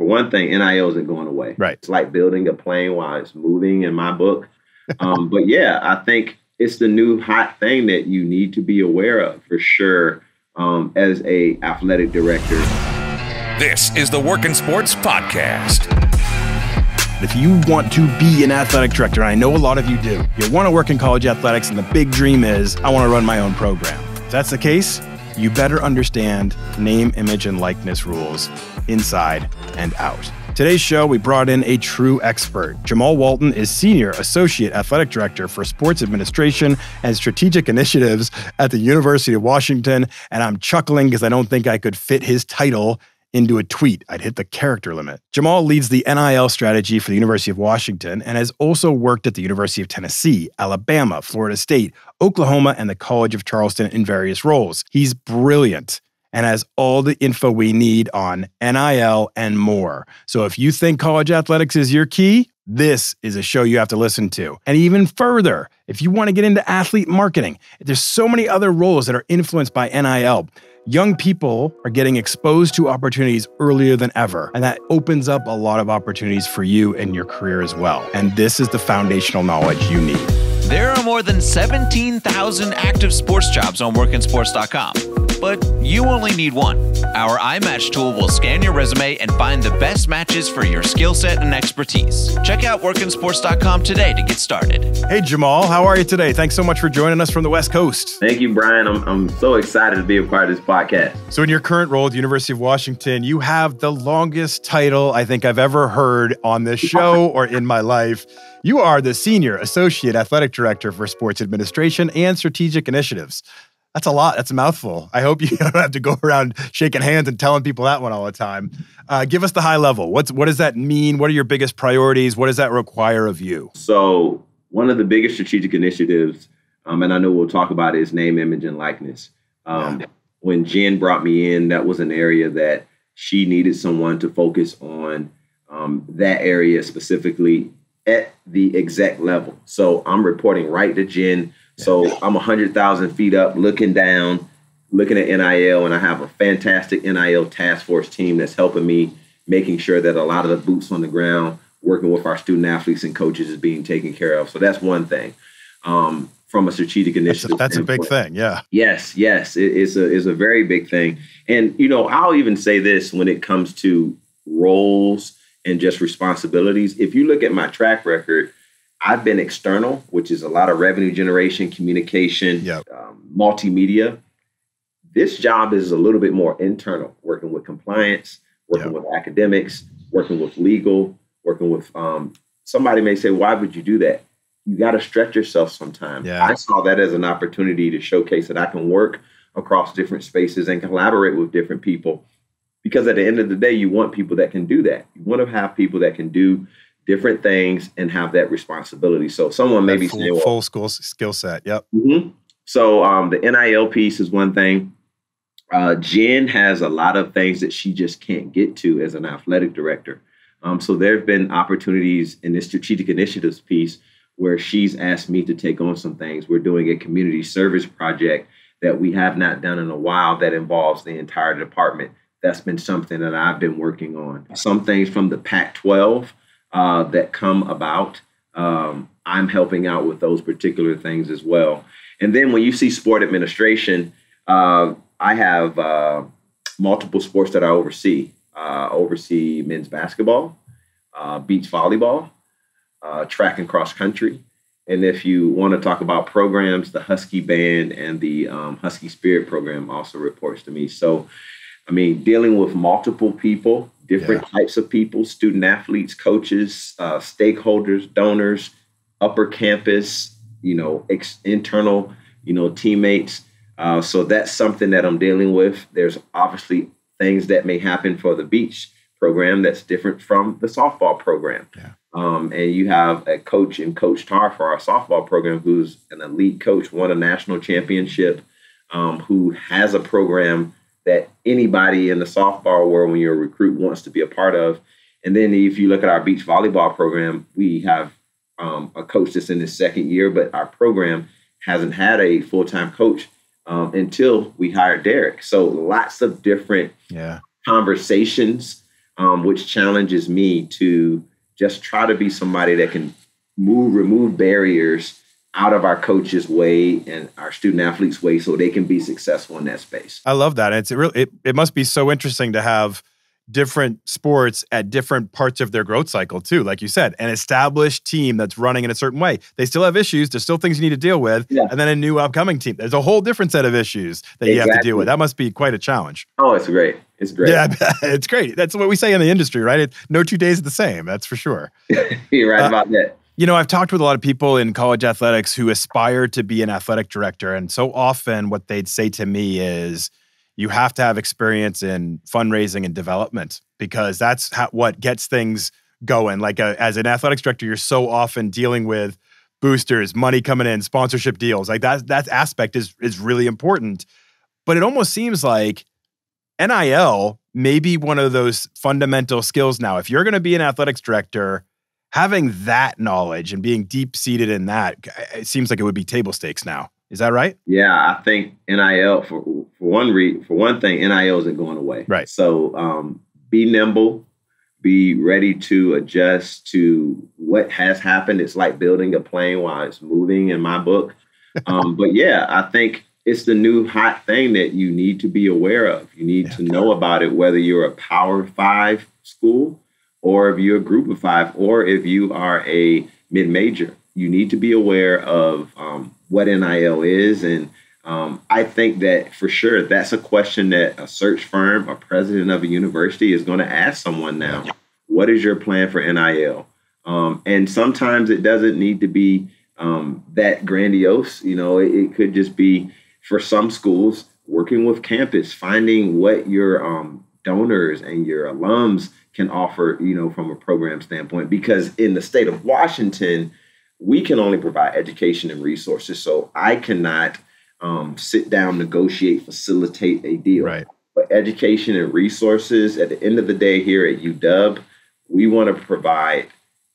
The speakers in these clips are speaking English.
for one thing, NIL isn't going away. Right. It's like building a plane while it's moving in my book. Um, but yeah, I think it's the new hot thing that you need to be aware of for sure um, as a athletic director. This is the WorkInSports Podcast. If you want to be an athletic director, I know a lot of you do, you want to work in college athletics, and the big dream is I want to run my own program. If that's the case, you better understand name, image, and likeness rules inside and out. Today's show, we brought in a true expert. Jamaal Walton is Senior Associate Athletic Director for Sports Administration and Strategic Initiatives at the University of Washington. And I'm chuckling because I don't think I could fit his title into a tweet. I'd hit the character limit. Jamaal leads the NIL strategy for the University of Washington and has also worked at the University of Tennessee, Alabama, Florida State, Oklahoma, and the College of Charleston in various roles. He's brilliant and has all the info we need on NIL and more. So if you think college athletics is your key, this is a show you have to listen to. And even further, if you want to get into athlete marketing, there's so many other roles that are influenced by NIL. Young people are getting exposed to opportunities earlier than ever, and that opens up a lot of opportunities for you and your career as well. And this is the foundational knowledge you need. There are more than 17,000 active sports jobs on workinsports.com but you only need one. Our iMatch tool will scan your resume and find the best matches for your skill set and expertise. Check out workinsports.com today to get started. Hey, Jamaal, how are you today? Thanks so much for joining us from the West Coast. Thank you, Brian. I'm, I'm so excited to be a part of this podcast. So, in your current role at the University of Washington, you have the longest title I think I've ever heard on this show or in my life. You are the Senior Associate Athletic Director for Sports Administration and Strategic Initiatives. That's a lot. That's a mouthful. I hope you don't have to go around shaking hands and telling people that one all the time. Uh, give us the high level. What's what does that mean? What are your biggest priorities? What does that require of you? So one of the biggest strategic initiatives, um, and I know we'll talk about it, is name, image, and likeness. Um, yeah. When Jen brought me in, that was an area that she needed someone to focus on um, that area specifically at the exact level. So I'm reporting right to Jen so I'm 100,000 feet up looking down, looking at NIL, and I have a fantastic NIL task force team that's helping me making sure that a lot of the boots on the ground, working with our student athletes and coaches is being taken care of. So that's one thing. Um, from a strategic initiative. That's, a, that's a, big thing, yeah. Yes, yes, it, it's a is a very big thing. And you know, I'll even say this when it comes to roles and just responsibilities. If you look at my track record, I've been external, which is a lot of revenue generation, communication, yep. um, multimedia. This job is a little bit more internal, working with compliance, working yep. with academics, working with legal, working with um, somebody may say, why would you do that? You got to stretch yourself sometimes. Yeah. I saw that as an opportunity to showcase that I can work across different spaces and collaborate with different people. Because at the end of the day, you want people that can do that. You want to have people that can do different things and have that responsibility. So someone maybe full, say, well, full school skill set. Yep. Mm-hmm. So um, the NIL piece is one thing. Uh, Jen has a lot of things that she just can't get to as an athletic director. Um, so there have been opportunities in this strategic initiatives piece where she's asked me to take on some things. We're doing a community service project that we have not done in a while that involves the entire department. That's been something that I've been working on. Some things from the Pac 12 uh, that come about. Um, I'm helping out with those particular things as well. And then when you see sport administration, uh, I have uh, multiple sports that I oversee. Uh, oversee men's basketball, uh, beach volleyball, uh, track and cross country. And if you want to talk about programs, the Husky Band and the um, Husky Spirit program also reports to me. So, I mean, dealing with multiple people different yeah. types of people student athletes coaches uh, stakeholders donors upper campus you know ex- internal you know teammates uh, so that's something that i'm dealing with there's obviously things that may happen for the beach program that's different from the softball program yeah. um, and you have a coach in coach Tarr for our softball program who's an elite coach won a national championship um, who has a program that anybody in the softball world, when you're a recruit, wants to be a part of. And then if you look at our beach volleyball program, we have um, a coach that's in his second year, but our program hasn't had a full time coach um, until we hired Derek. So lots of different yeah. conversations um, which challenges me to just try to be somebody that can move, remove barriers out of our coaches' way and our student athletes' way so they can be successful in that space. I love that. It's it really it, it must be so interesting to have different sports at different parts of their growth cycle too. Like you said, an established team that's running in a certain way. They still have issues. There's still things you need to deal with. Yeah. And then a new upcoming team. There's a whole different set of issues that you have to deal with. That must be quite a challenge. Oh, it's great. It's great. Yeah, it's great. That's what we say in the industry, right? It, no two days are the same. That's for sure. You're right Uh, about that. You know, I've talked with a lot of people in college athletics who aspire to be an athletic director. And so often what they'd say to me is, you have to have experience in fundraising and development because that's how, what gets things going. Like a, as an athletics director, you're so often dealing with boosters, money coming in, sponsorship deals. Like that that aspect is is really important. But it almost seems like NIL may be one of those fundamental skills now. If you're going to be an athletics director, having that knowledge and being deep seated in that, it seems like it would be table stakes now. Is that right? Yeah, I think NIL for for one re, for one thing, NIL isn't going away. Right. So um, be nimble, be ready to adjust to what has happened. It's like building a plane while it's moving in my book. Um, but yeah, I think it's the new hot thing that you need to be aware of. You need to know about it, whether you're a Power Five school or if you're a Group of Five, or if you are a mid major. You need to be aware of um, what NIL is. And um, I think that for sure, that's a question that a search firm, a president of a university is going to ask someone now. What is your plan for NIL? Um, and sometimes it doesn't need to be um, that grandiose. You know, it, it could just be for some schools working with campus, finding what your um, donors and your alums can offer, you know, from a program standpoint. Because in the state of Washington, we can only provide education and resources. So I cannot um, sit down, negotiate, facilitate a deal. Right. But education and resources, at the end of the day, here at UW, we want to provide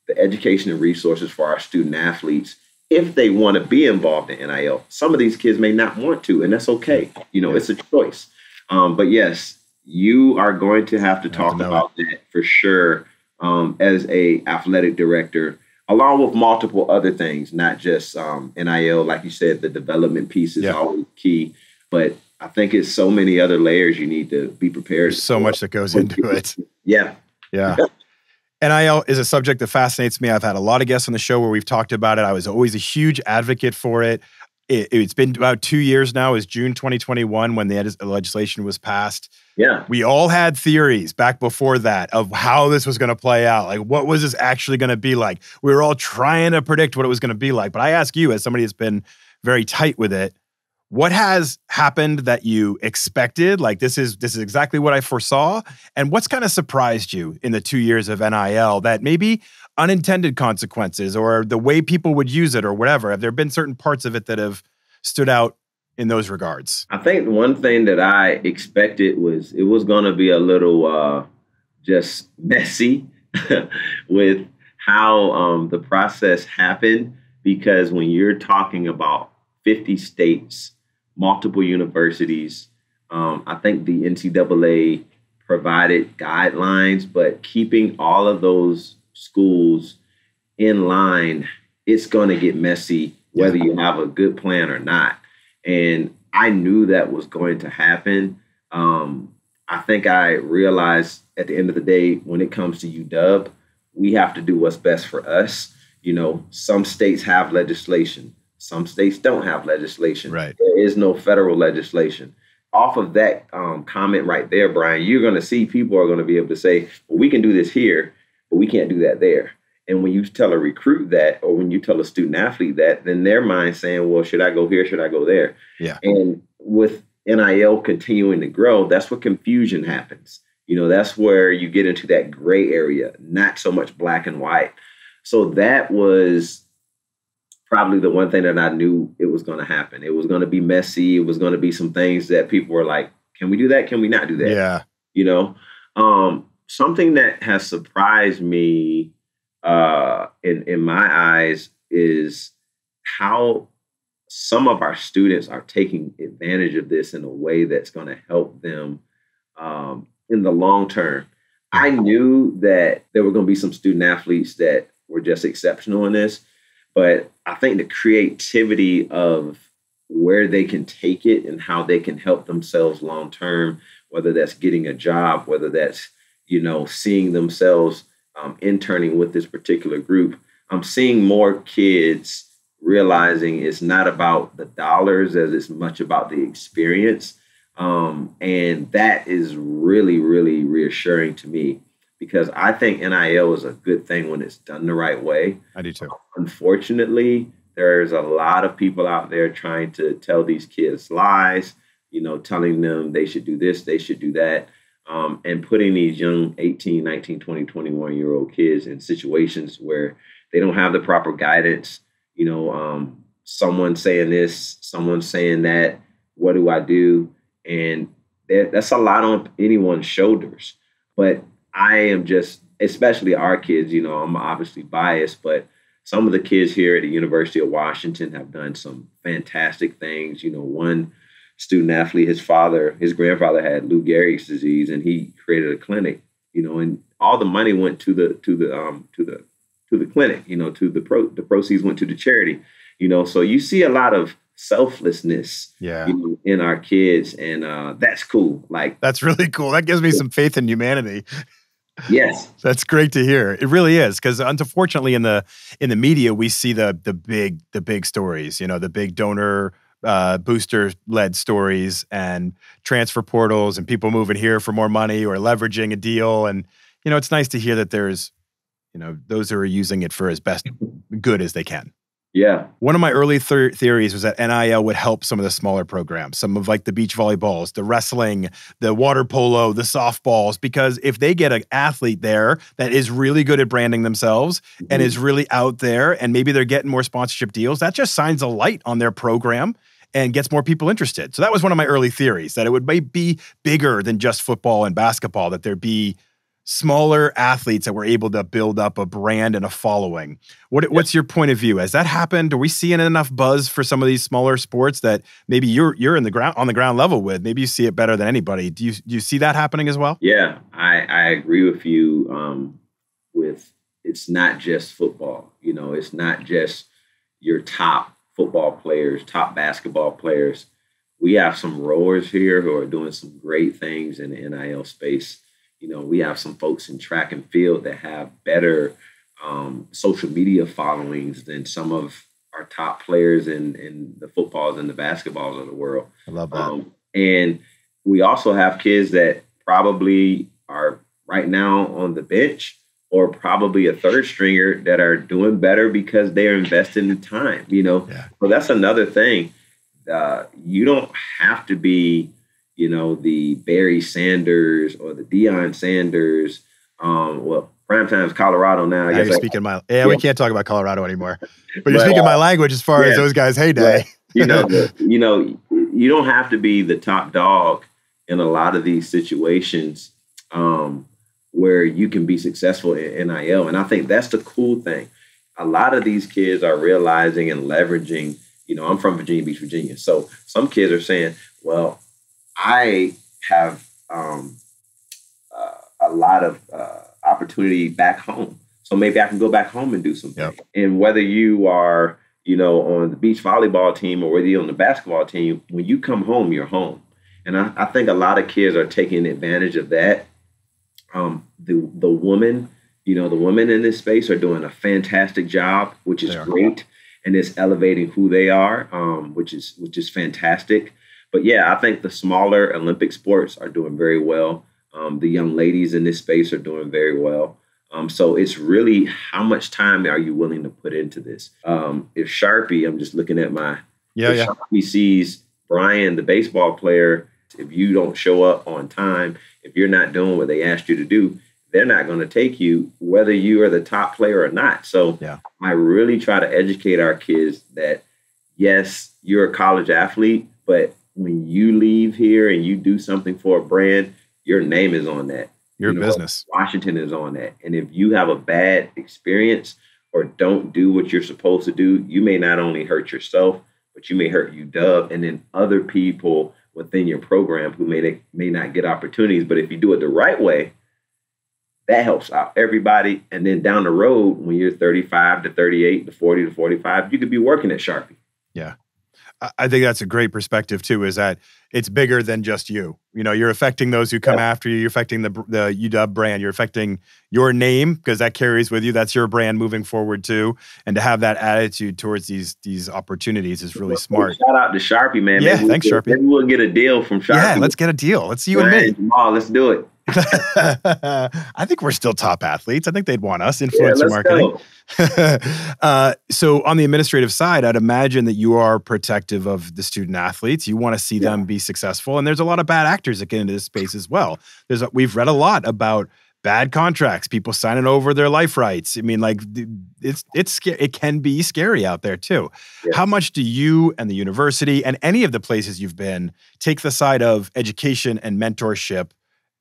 the education and resources for our student athletes if they want to be involved in NIL. Some of these kids may not want to, and that's okay. You know, it's a choice. Um, but yes, you are going to have to have talk to about that for sure um, as a athletic director, along with multiple other things, not just um, NIL. Like you said, the development piece is Yeah. always key, but I think it's so many other layers you need to be prepared. There's so much that goes into it. Yeah, Yeah. NIL is a subject that fascinates me. I've had a lot of guests on the show where we've talked about it. I was always a huge advocate for it. It it's been about two years now, is June 2021 when the legislation was passed. yeah. We all had theories back before that of how this was going to play out. Like, what was this actually going to be like? We were all trying to predict what it was going to be like. But I ask you, as somebody that's been very tight with it, what has happened that you expected? Like, this is this is exactly what I foresaw. And what's kind of surprised you in the two years of NIL that maybe unintended consequences or the way people would use it or whatever? Have there been certain parts of it that have stood out in those regards? I think one thing that I expected was it was going to be a little uh, just messy with how um, the process happened because when you're talking about 50 states, multiple universities, um, I think the NCAA provided guidelines, but keeping all of those schools in line, it's going to get messy whether you have a good plan or not. And I knew that was going to happen. Um, I think I realized at the end of the day, when it comes to UW, we have to do what's best for us. You know, some states have legislation, some states don't have legislation. Right. There is no federal legislation. Off of that um, comment right there, Brian, you're going to see people are going to be able to say, well, we can do this here, but we can't do that there. And when you tell a recruit that, or when you tell a student athlete that, then their mind saying, well, should I go here? Should I go there? Yeah. And with NIL continuing to grow, that's where confusion happens. You know, that's where you get into that gray area, not so much black and white. So that was probably the one thing that I knew it was going to happen. It was going to be messy. It was going to be some things that people were like, can we do that? Can we not do that? Yeah. you know um something that has surprised me uh in in my eyes is how some of our students are taking advantage of this in a way that's going to help them um in the long term. I knew that there were going to be some student athletes that were just exceptional in this, but I think the creativity of where they can take it and how they can help themselves long term, whether that's getting a job, whether that's you know seeing themselves um, interning with this particular group. I'm seeing more kids realizing it's not about the dollars as it's much about the experience. Um, and that is really, really reassuring to me because I think NIL is a good thing when it's done the right way. I do too. Unfortunately, there's a lot of people out there trying to tell these kids lies, you know, telling them they should do this, they should do that, um, and putting these young 18, 19, 20, 21 year old kids in situations where they don't have the proper guidance. You know, um, someone saying this, someone saying that. What do I do? And that, that's a lot on anyone's shoulders. But I am just, especially our kids, you know, I'm obviously biased, but some of the kids here at the University of Washington have done some fantastic things. You know, one student athlete, his father, his grandfather had Lou Gehrig's disease, and he created a clinic. You know, and all the money went to the to the um to the to the clinic. You know, to the pro the proceeds went to the charity. You know, so you see a lot of selflessness yeah. you know, in our kids, and uh, that's cool. Like that's really cool. That gives me some faith in humanity. Yes, that's great to hear. It really is because unfortunately in the in the media we see the the big the big stories. You know, the big donor uh, booster led stories and transfer portals and people moving here for more money or leveraging a deal. And you know, it's nice to hear that there's you know those who are using it for as best good as they can. Yeah. One of my early th- theories was that NIL would help some of the smaller programs, some of like the beach volleyballs, the wrestling, the water polo, the softballs, because if they get an athlete there that is really good at branding themselves mm-hmm. and is really out there, and maybe they're getting more sponsorship deals, that just signs a light on their program and gets more people interested. So that was one of my early theories that it would be bigger than just football and basketball, that there'd be smaller athletes that were able to build up a brand and a following. What, what's your point of view? Has that happened? Are we seeing enough buzz for some of these smaller sports that maybe you're you're in the ground on the ground level with? Maybe you see it better than anybody. Do you do you see that happening as well? Yeah, I, I agree with you. Um, with it's not just football. You know, it's not just your top football players, top basketball players. We have some rowers here who are doing some great things in the NIL space you know, we have some folks in track and field that have better um, social media followings than some of our top players in, in the footballs and the basketballs of the world. I love that. Um, and we also have kids that probably are right now on the bench or probably a third stringer that are doing better because they're investing the time, you know? Yeah. So that's another thing. Uh, you don't have to be you know, the Barry Sanders or the Deion Sanders. Um, well, prime time's Colorado now. I guess you're speaking my yeah, yeah, we can't talk about Colorado anymore. But you're speaking uh, my language as far yeah, as those guys' heyday. you know, you know, you don't have to be the top dog in a lot of these situations um, where you can be successful in NIL, and I think that's the cool thing. A lot of these kids are realizing and leveraging. You know, I'm from Virginia Beach, Virginia, so some kids are saying, "Well, I have um, uh, a lot of uh, opportunity back home. So maybe I can go back home and do something. Yep. And whether you are, you know, on the beach volleyball team or whether you're on the basketball team, when you come home, you're home. And I, I think a lot of kids are taking advantage of that. Um, the the women, you know, the women in this space are doing a fantastic job, which is great, and it's elevating who they are, um, which is which is fantastic. But yeah, I think the smaller Olympic sports are doing very well. Um, the young ladies in this space are doing very well. Um, so it's really how much time are you willing to put into this? Um, if Sharpie, I'm just looking at my yeah, yeah. Sharpie sees Brian, the baseball player, if you don't show up on time, if you're not doing what they asked you to do, they're not going to take you, whether you are the top player or not. So yeah. I really try to educate our kids that yes, you're a college athlete, but when you leave here and you do something for a brand, your name is on that. Your you know, business. Washington is on that. And if you have a bad experience or don't do what you're supposed to do, you may not only hurt yourself, but you may hurt U-Dub and then other people within your program who may may not get opportunities. But if you do it the right way, that helps out everybody. And then down the road, when you're 35 to 38 to 40 to 45, you could be working at Sharpie. Yeah. I think that's a great perspective too. Is that it's bigger than just you. You know, you're affecting those who come yeah. after you. You're affecting the the UW brand. You're affecting your name because that carries with you. That's your brand moving forward too. And to have that attitude towards these these opportunities is really smart. Shout out to Sharpie, man. Yeah, maybe thanks, we'll, Sharpie. Maybe we'll get a deal from Sharpie. Yeah, let's get a deal. Let's see you and me. Jamaal, let's do it. I think we're still top athletes. I think they'd want us influencer yeah, marketing. uh, so on the administrative side, I'd imagine that you are protective of the student athletes. You want to see yeah. them be successful, and there's a lot of bad actors that get into this space as well. There's a, we've read a lot about bad contracts, people signing over their life rights. I mean, like it's it's it can be scary out there too. Yeah. How much do you and the university and any of the places you've been take the side of education and mentorship?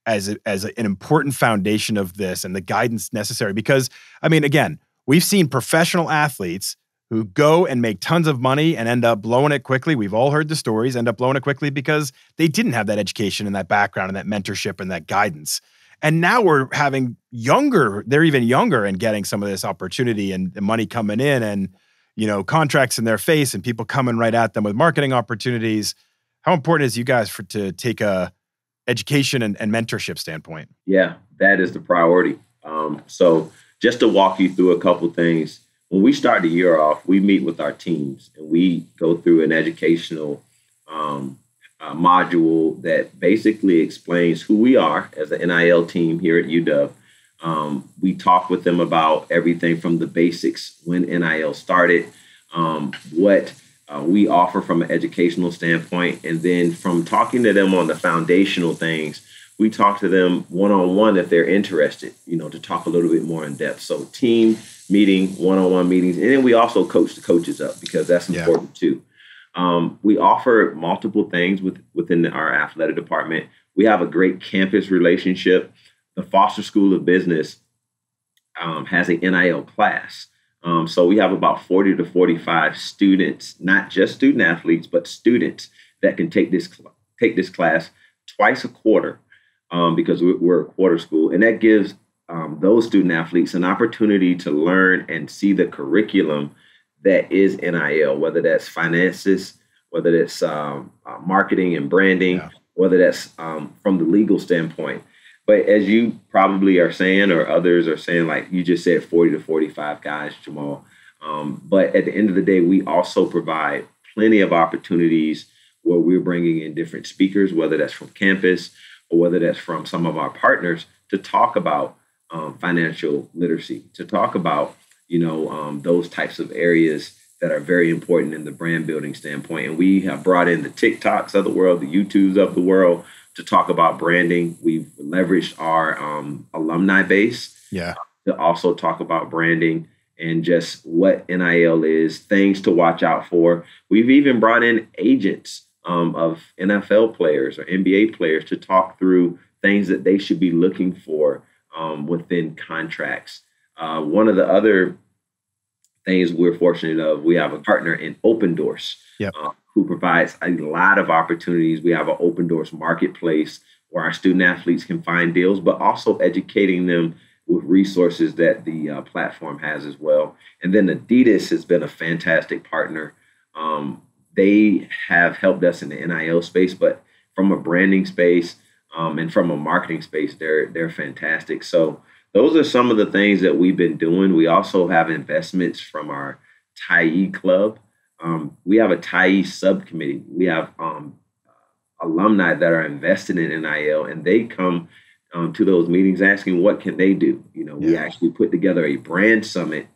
As a, as a, an important foundation of this and the guidance necessary because i mean again we've seen professional athletes who go and make tons of money and end up blowing it quickly. We've all heard the stories end up blowing it quickly because they didn't have that education and that background and that mentorship and that guidance. And now we're having younger they're even younger and getting some of this opportunity and the money coming in and you know contracts in their face and people coming right at them with marketing opportunities. How important is you guys for to take a education and, and mentorship standpoint? Yeah, that is the priority. Um, so just to walk you through a couple things, when we start the year off, we meet with our teams and we go through an educational um, uh, module that basically explains who we are as an NIL team here at UW. Um, we talk with them about everything from the basics when NIL started, um, what uh, we offer from an educational standpoint. And then from talking to them on the foundational things, we talk to them one on one if they're interested, you know, to talk a little bit more in depth. So, team meeting, one on one meetings. And then we also coach the coaches up because that's important yeah. too. Um, we offer multiple things with, within our athletic department. We have a great campus relationship. The Foster School of Business um, has an NIL class. Um, so we have about 40 to 45 students, not just student athletes, but students that can take this take this class twice a quarter um, because we're a quarter school, and that gives um, those student athletes an opportunity to learn and see the curriculum that is NIL, whether that's finances, whether that's um, uh, marketing and branding, yeah. whether that's um, from the legal standpoint. But as you probably are saying, or others are saying, like you just said, 40 to 45 guys, Jamaal. Um, but at the end of the day, we also provide plenty of opportunities where we're bringing in different speakers, whether that's from campus or whether that's from some of our partners, to talk about um, financial literacy, to talk about you know um, those types of areas that are very important in the brand building standpoint. And we have brought in the TikToks of the world, the YouTubes of the world, to talk about branding. We've leveraged our um, alumni base yeah. to also talk about branding and just what NIL is, things to watch out for. We've even brought in agents um, of NFL players or NBA players to talk through things that they should be looking for um, within contracts. Uh, one of the other things we're fortunate of, we have a partner in Opendorse. Yep. Uh, who provides a lot of opportunities. We have an Opendorse marketplace where our student athletes can find deals, but also educating them with resources that the uh, platform has as well. And then Adidas has been a fantastic partner. Um, they have helped us in the NIL space, but from a branding space um, and from a marketing space, they're they're fantastic. So those are some of the things that we've been doing. We also have investments from our Tyee Club. Um, we have a Tyee subcommittee. We have um, alumni that are invested in NIL, and they come um, to those meetings asking what can they do. You know, yeah. we actually put together a brand summit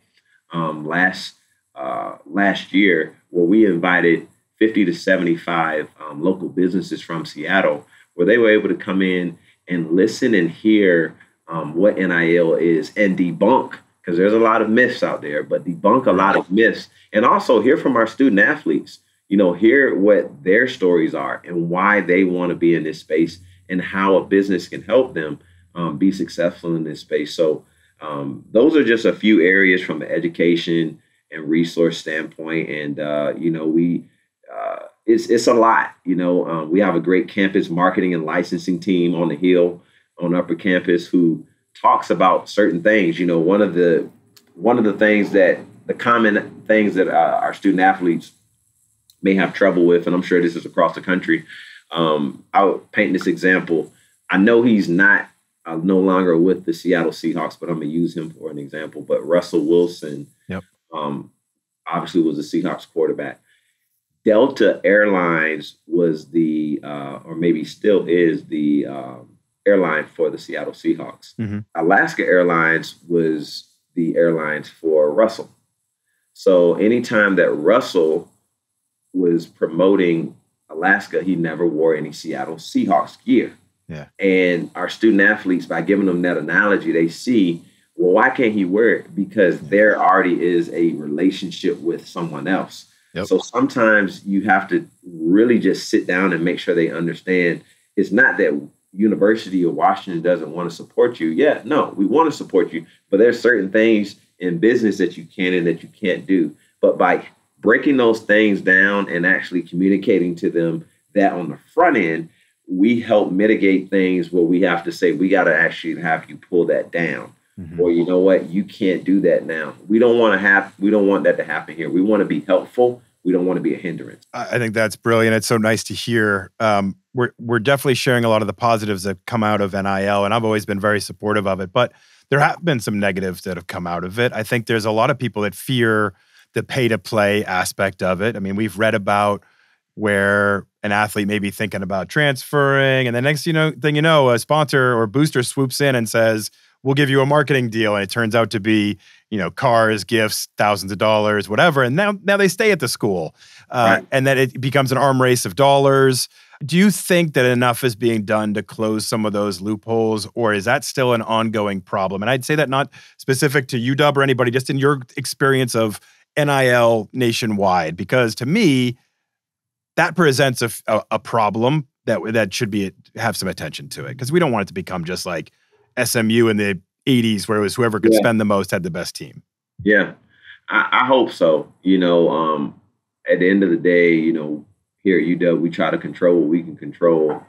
um, last uh, last year where we invited 50 to 75 um, local businesses from Seattle, where they were able to come in and listen and hear um, what NIL is and debunk because there's a lot of myths out there, but debunk a lot of myths and also hear from our student athletes. You know, hear what their stories are and why they want to be in this space and how a business can help them um, be successful in this space. So, um, those are just a few areas from an education and resource standpoint. And, uh, you know, we, uh, it's, it's a lot. You know, um, we have a great campus marketing and licensing team on the Hill on Upper Campus who talks about certain things. You know, one of the one of the things that the common things that uh, our student athletes may have trouble with, and I'm sure this is across the country. Um, I'll paint this example. I know he's not uh, no longer with the Seattle Seahawks, but I'm gonna use him for an example. But Russell Wilson, yep. um, obviously was a Seahawks quarterback. Delta Airlines was the, uh, or maybe still is the um, airline for the Seattle Seahawks. Mm-hmm. Alaska Airlines was the airlines for Russell. So anytime that Russell was promoting Alaska, he never wore any Seattle Seahawks gear. Yeah. And our student athletes, by giving them that analogy, they see, well, why can't he wear it? Because yeah. there already is a relationship with someone else. Yep. So sometimes you have to really just sit down and make sure they understand it's not that University of Washington doesn't want to support you. Yeah, no, we want to support you, but there's certain things in business that you can and that you can't do. But by breaking those things down and actually communicating to them that on the front end, we help mitigate things where we have to say we got to actually have you pull that down mm-hmm. or you know what you can't do that now we don't want to have we don't want that to happen here we want to be helpful we don't want to be a hindrance i think that's brilliant it's so nice to hear um, we're, we're definitely sharing a lot of the positives that come out of nil and i've always been very supportive of it but there have been some negatives that have come out of it i think there's a lot of people that fear the pay to play aspect of it i mean we've read about where an athlete may be thinking about transferring, and the next you know thing you know, a sponsor or booster swoops in and says, "We'll give you a marketing deal," and it turns out to be you know cars, gifts, thousands of dollars, whatever. And now now they stay at the school, uh, right. and then it becomes an arm race of dollars. Do you think that enough is being done to close some of those loopholes, or is that still an ongoing problem? And I'd say that not specific to UW or anybody, just in your experience of NIL nationwide, because to me that presents a, a, a problem that that should be have some attention to it because we don't want it to become just like SMU in the 80s where it was whoever could yeah. spend the most had the best team. Yeah, I, I, hope so. You know, um, at the end of the day, you know, here at UW, we try to control what we can control.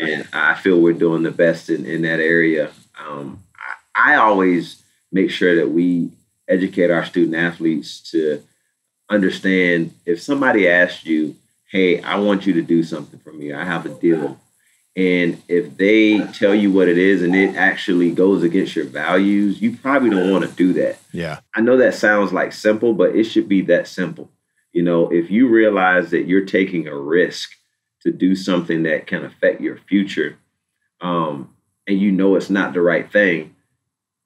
And I feel we're doing the best in, in that area. Um, I, I always make sure that we educate our student athletes to understand if somebody asks you, hey, I want you to do something for me. I have a deal. And if they tell you what it is and it actually goes against your values, you probably don't want to do that. Yeah. I know that sounds like simple, but it should be that simple. You know, if you realize that you're taking a risk to do something that can affect your future, um, and you know it's not the right thing,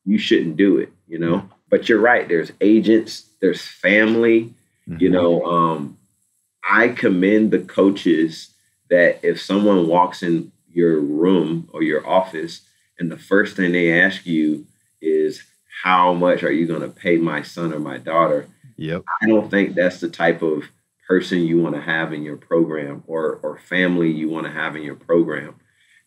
you shouldn't do it, you know. But you're right, there's agents, there's family, mm-hmm. you know, um, I commend the coaches that if someone walks in your room or your office and the first thing they ask you is how much are you going to pay my son or my daughter? Yep. I don't think that's the type of person you want to have in your program or or family you want to have in your program.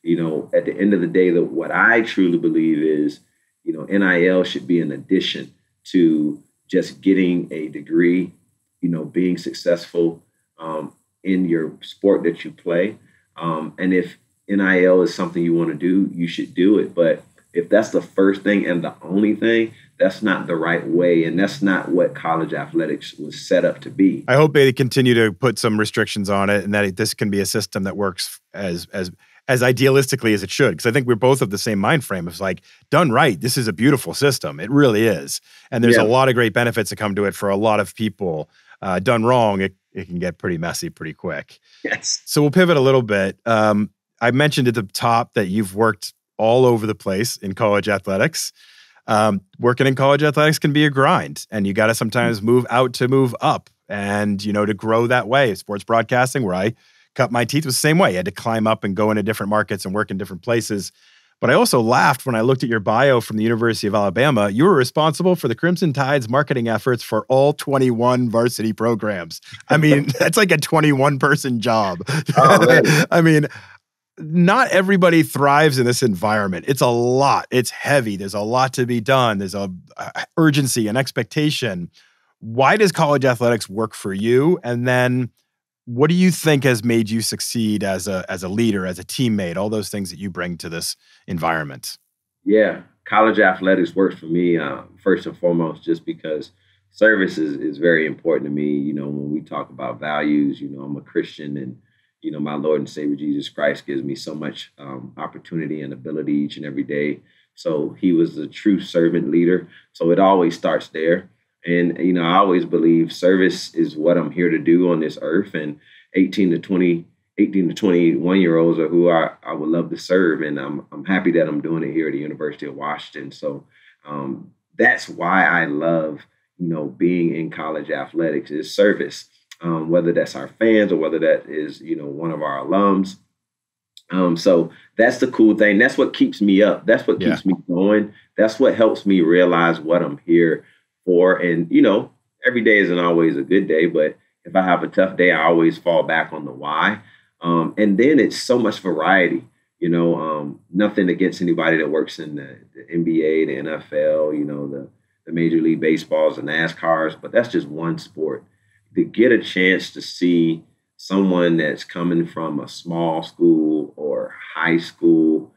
You know, at the end of the day, that what I truly believe is, you know, NIL should be an addition to just getting a degree, you know, being successful um, in your sport that you play. Um, and if NIL is something you want to do, you should do it. But if that's the first thing and the only thing, that's not the right way. And that's not what college athletics was set up to be. I hope they continue to put some restrictions on it and that this can be a system that works as, as, as idealistically as it should because i think we're both of the same mind frame it's like done right this is a beautiful system it really is and there's yeah. a lot of great benefits that come to it for a lot of people uh, done wrong it it can get pretty messy pretty quick. Yes. So we'll pivot a little bit. Um, I mentioned at the top that you've worked all over the place in college athletics. Um, working in college athletics can be a grind, and you got to sometimes mm. move out to move up, and you know to grow that way. Sports broadcasting, where I cut my teeth, was the same way. I had to climb up and go into different markets and work in different places. But I also laughed when I looked at your bio from the University of Alabama. You were responsible for the Crimson Tide's marketing efforts for all 21 varsity programs. I mean, that's like a 21 person job. Oh, I mean, not everybody thrives in this environment. It's a lot. It's heavy. There's a lot to be done. There's a, a urgency and expectation. Why does college athletics work for you? And then what do you think has made you succeed as a as a leader, as a teammate, all those things that you bring to this environment? Yeah, college athletics works for me uh, first and foremost just because service is, is very important to me. You know, when we talk about values, you know, I'm a Christian and, you know, my Lord and Savior Jesus Christ gives me so much um, opportunity and ability each and every day. So he was a true servant leader. So it always starts there. And, you know, I always believe service is what I'm here to do on this earth. And 18 to 20, 18 to 21 year olds are who I, I would love to serve. And I'm, I'm happy that I'm doing it here at the University of Washington. So um, that's why I love, you know, being in college athletics is service, um, whether that's our fans or whether that is, you know, one of our alums. Um, so that's the cool thing. That's what keeps me up. That's what keeps yeah. me going. That's what helps me realize what I'm here for. And, you know, every day isn't always a good day, but if I have a tough day, I always fall back on the why. Um, and then it's so much variety. You know, um, nothing against anybody that works in the, the, NBA, the NFL, you know, the, the Major League Baseballs, the NASCARs, but that's just one sport. To get a chance to see someone that's coming from a small school or high school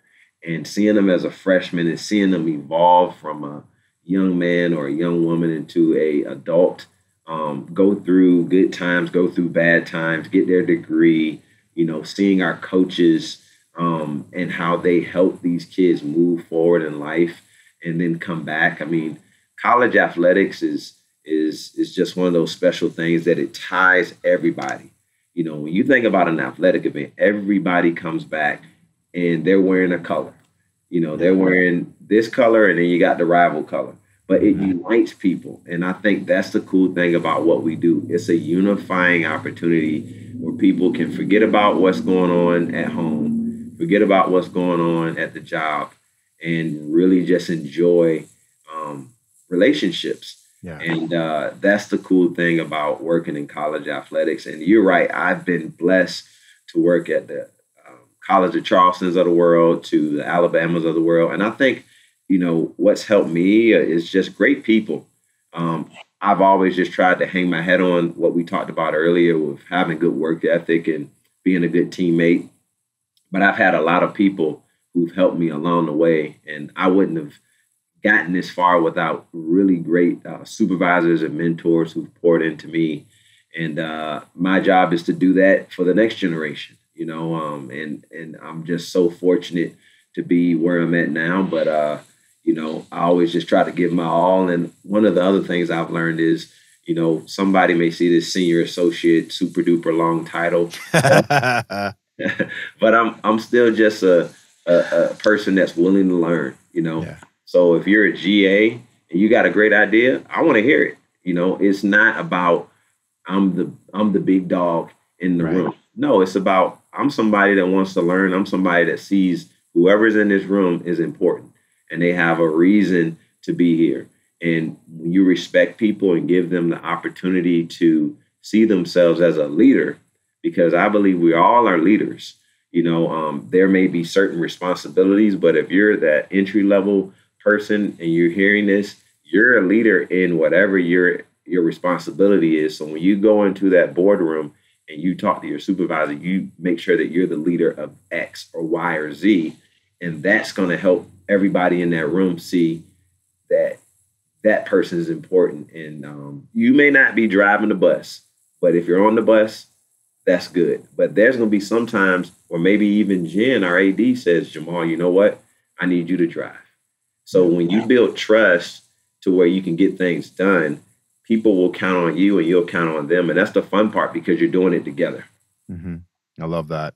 and seeing them as a freshman and seeing them evolve from a young man or a young woman into a adult um, go through good times go through bad times get their degree you know seeing our coaches um, and how they help these kids move forward in life and then come back. I mean college athletics is is is just one of those special things that it ties everybody you know, when you think about an athletic event, everybody comes back and they're wearing a color. You know, they're wearing this color and then you got the rival color. But it unites people. And I think that's the cool thing about what we do. It's a unifying opportunity where people can forget about what's going on at home, forget about what's going on at the job, and really just enjoy um, relationships yeah. And uh, that's the cool thing about working in college athletics. And you're right, I've been blessed to work at the um, College of Charleston's of the world, to the Alabamas of the world. And I think, you know, what's helped me is just great people. Um, I've always just tried to hang my head on what we talked about earlier with having good work ethic and being a good teammate. But I've had a lot of people who've helped me along the way, and I wouldn't have gotten this far without really great uh, supervisors and mentors who've poured into me. And uh, my job is to do that for the next generation, you know. Um, and and I'm just so fortunate to be where I'm at now. But uh, you know, I always just try to give my all. And one of the other things I've learned is, you know, somebody may see this senior associate super duper long title, but I'm I'm still just a, a, a person that's willing to learn. You know, yeah. So if you're a GA and you got a great idea, I want to hear it. You know, it's not about I'm the I'm the big dog in the right. room. No, it's about I'm somebody that wants to learn. I'm somebody that sees whoever's in this room is important and they have a reason to be here. And when you respect people and give them the opportunity to see themselves as a leader, because I believe we all are leaders. You know, um, there may be certain responsibilities, but if you're that entry level person and you're hearing this, you're a leader in whatever your your responsibility is. So when you go into that boardroom and you talk to your supervisor, you make sure that you're the leader of X or Y or Z, and that's going to help everybody in that room see that that person is important. And um, you may not be driving the bus, but if you're on the bus, that's good. But there's going to be sometimes, or maybe even Jen, our AD, says, Jamaal, you know what? I need you to drive. So when you build trust to where you can get things done, people will count on you and you'll count on them. And that's the fun part because you're doing it together. Mm-hmm. I love that.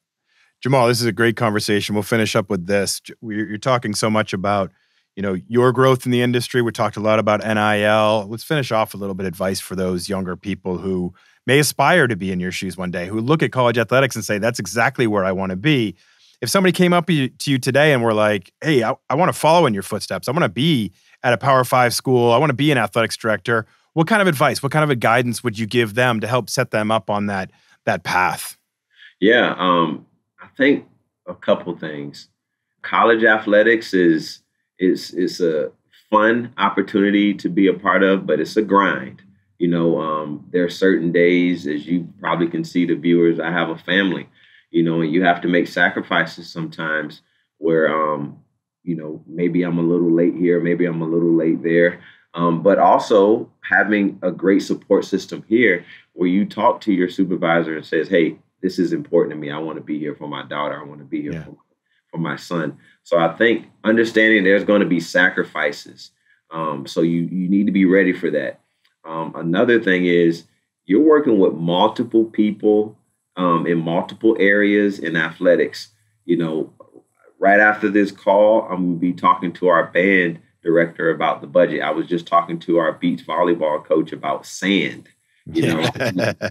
Jamaal, this is a great conversation. We'll finish up with this. You're talking so much about, you know, your growth in the industry. We talked a lot about NIL. Let's finish off a little bit of advice for those younger people who may aspire to be in your shoes one day, who look at college athletics and say, that's exactly where I want to be if somebody came up to you today and were like, hey, I, I want to follow in your footsteps, I want to be at a Power Five school, I want to be an athletics director, what kind of advice, what kind of a guidance would you give them to help set them up on that that path? Yeah, um, I think a couple things. College athletics is is is a fun opportunity to be a part of, but it's a grind. You know, um, there are certain days, as you probably can see, the viewers. I have a family, you know, and you have to make sacrifices sometimes where um, you know, maybe I'm a little late here, maybe I'm a little late there. Um, but also having a great support system here where you talk to your supervisor and says, hey, this is important to me. I want to be here for my daughter. I want to be here yeah. for, for my son. So I think understanding there's going to be sacrifices. Um, so you you need to be ready for that. Um, another thing is you're working with multiple people um, in multiple areas in athletics. You know, right after this call, I'm going to be talking to our band director about the budget. I was just talking to our beach volleyball coach about sand you know,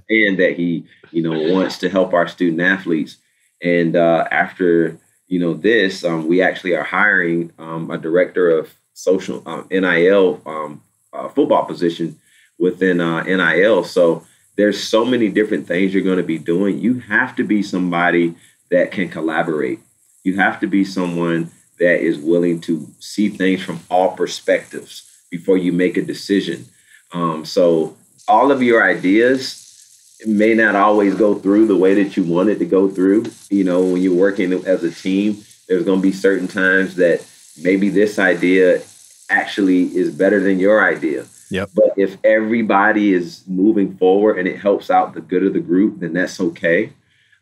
and that he, you know, wants to help our student athletes. And uh, after, you know, this, um, we actually are hiring um, a director of social um, NIL um, uh, football position within uh, NIL. So there's so many different things you're going to be doing. You have to be somebody that can collaborate. You have to be someone that is willing to see things from all perspectives before you make a decision. Um, so all of your ideas may not always go through the way that you want it to go through. You know, when you're working as a team, there's going to be certain times that maybe this idea actually is better than your idea. Yep. But if everybody is moving forward and it helps out the good of the group, then that's okay.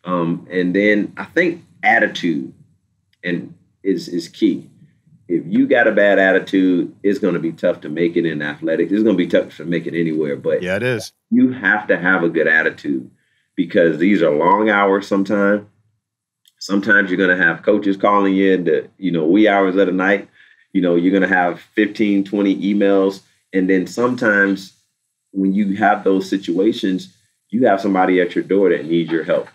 Um, and then I think attitude and is is key if you got a bad attitude, it's going to be tough to make it in athletics. It's going to be tough to make it anywhere. But yeah, it is. You have to have a good attitude because these are long hours. Sometimes, sometimes you're going to have coaches calling you in the you know wee hours of the night. You know, you're going to have 15, 20 emails, and then sometimes when you have those situations, you have somebody at your door that needs your help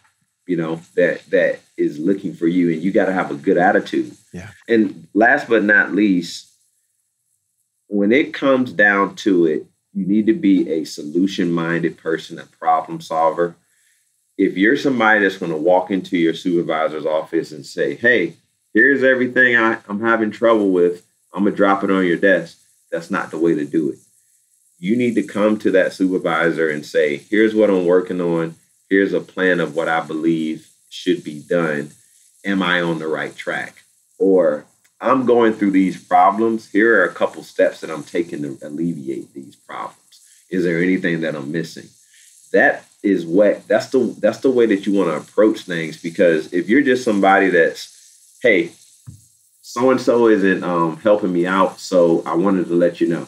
you know, that that is looking for you, and you got to have a good attitude. Yeah. And last but not least, when it comes down to it, you need to be a solution-minded person, a problem solver. If you're somebody that's going to walk into your supervisor's office and say, "Hey, here's everything I, I'm having trouble with. I'm gonna drop it on your desk," that's not the way to do it. You need to come to that supervisor and say, "Here's what I'm working on here's a plan of what I believe should be done. Am I on the right track? Or I'm going through these problems. Here are a couple steps that I'm taking to alleviate these problems. Is there anything that I'm missing? That is what that's the that's the way that you want to approach things because if you're just somebody that's hey so and so isn't um, helping me out so i wanted to let you know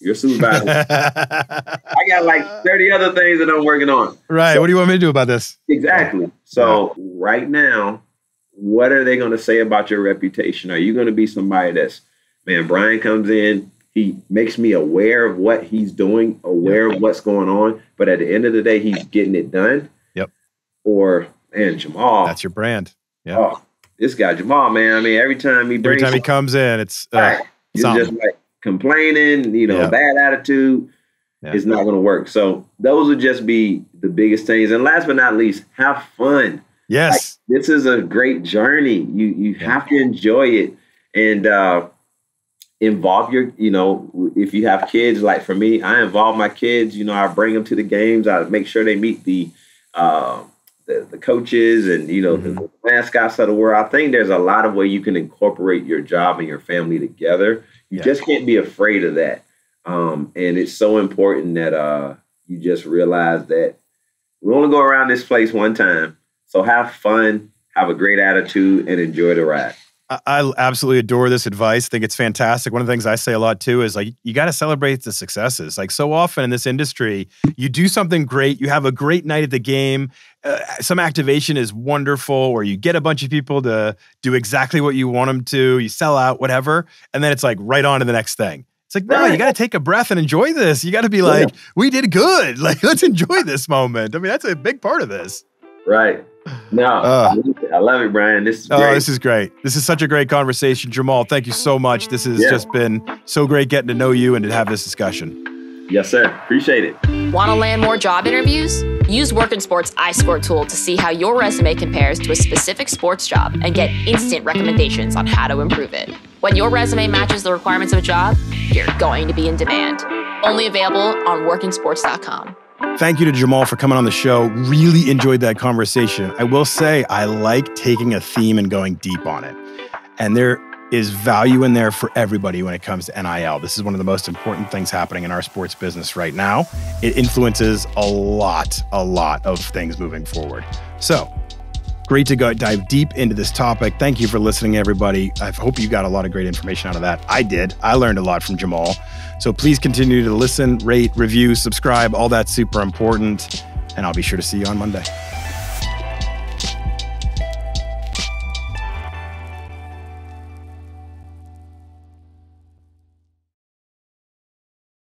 your supervisor. I got like 30 other things that I'm working on. Right. So, what do you want me to do about this? Exactly. So yeah. right now, what are they going to say about your reputation? Are you going to be somebody that's, man, Brian comes in, he makes me aware of what he's doing, aware of what's going on, but at the end of the day, he's getting it done. Yep. Or, man, Jamaal. That's your brand. Yeah. Oh, this guy, Jamaal, man. I mean, every time he brings. Every time he comes in, it's. Uh, right. It's just like, complaining, you know, yeah. bad attitude, yeah. it's not going to work. So those would just be the biggest things. And last but not least, have fun. Yes, like, this is a great journey. You you yeah. have to enjoy it and uh, involve your. You know, if you have kids, like for me, I involve my kids. You know, I bring them to the games. I make sure they meet the. Uh, the, the coaches and you know mm-hmm. the mascots of the world. I think there's a lot of way you can incorporate your job and your family together you yeah. just can't be afraid of that. Um, and it's so important that uh, you just realize that we only go around this place one time. So have fun, have a great attitude, and enjoy the ride. I absolutely adore this advice. Think it's fantastic. One of the things I say a lot too is like, you got to celebrate the successes. Like, so often in this industry, you do something great, you have a great night at the game, uh, some activation is wonderful, or you get a bunch of people to do exactly what you want them to, you sell out, whatever. And then it's like right on to the next thing. It's like, no, right. you got to take a breath and enjoy this. You got to be like, yeah. we did good. Like, let's enjoy this moment. I mean, that's a big part of this. Right. No, uh, I love it, Brian. This is oh, great. Oh, this is great. This is such a great conversation, Jamaal. Thank you so much. This has yeah. just been so great getting to know you and to have this discussion. Yes, sir. Appreciate it. Want to land more job interviews? Use WorkInSports iScore tool to see how your resume compares to a specific sports job and get instant recommendations on how to improve it. When your resume matches the requirements of a job, you're going to be in demand. Only available on workinsports.com. Thank you to Jamaal for coming on the show. Really enjoyed that conversation. I will say, I like taking a theme and going deep on it. And there is value in there for everybody when it comes to NIL. This is one of the most important things happening in our sports business right now. It influences a lot, a lot of things moving forward. So, great to go dive deep into this topic. Thank you for listening, everybody. I hope you got a lot of great information out of that. I did. I learned a lot from Jamaal. So please continue to listen, rate, review, subscribe. All that's super important. And I'll be sure to see you on Monday.